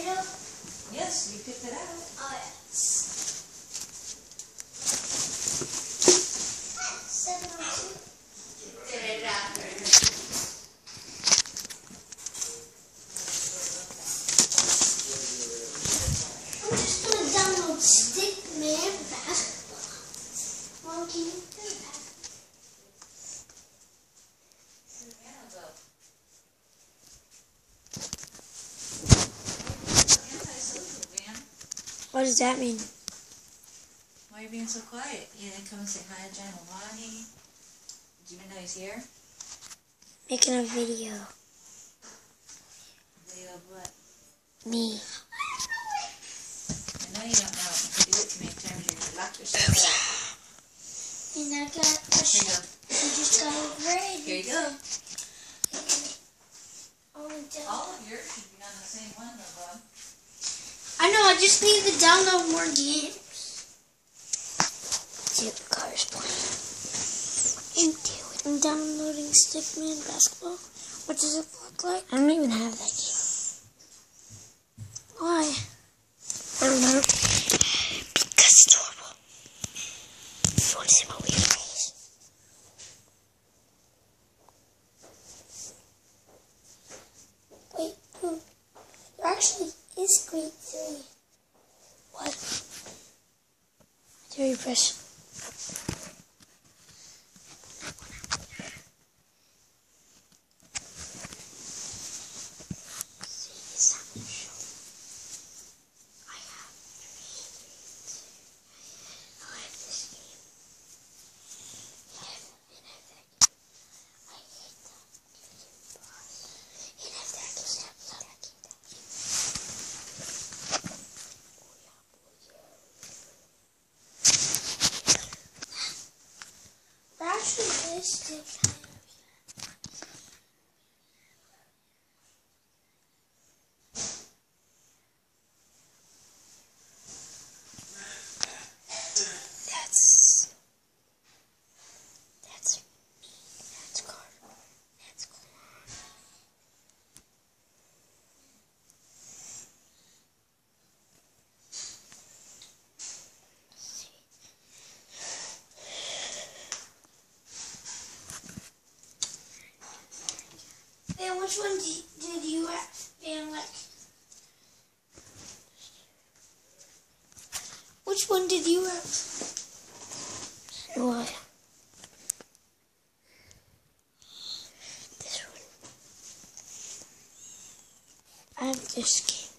Fredo? Yes, you picked it out. Oh, yeah. Seven two. Get. I'm just gonna download Stickman Basketball. Mom, can you do that? Antisocial, man. What does that mean? Why are you being so quiet? You didn't come and say hi to John Maloney. Did you even know he's here? Making a video. Video of what? Me. I know you don't know. If you do it too many times, you're gonna lock yourself out. And I got a Here you go. I just got a grade. Here you go. All of yours should be on the same one, though, Bob. I know, I just need to download more games. See what the car's playing. You do it. I'm downloading Stickman Basketball. What does it look like? I don't even have that game. Why? I don't know. Do you Thank you. Which one did, did you have? And like, which one did you have? What? This one. I have this game.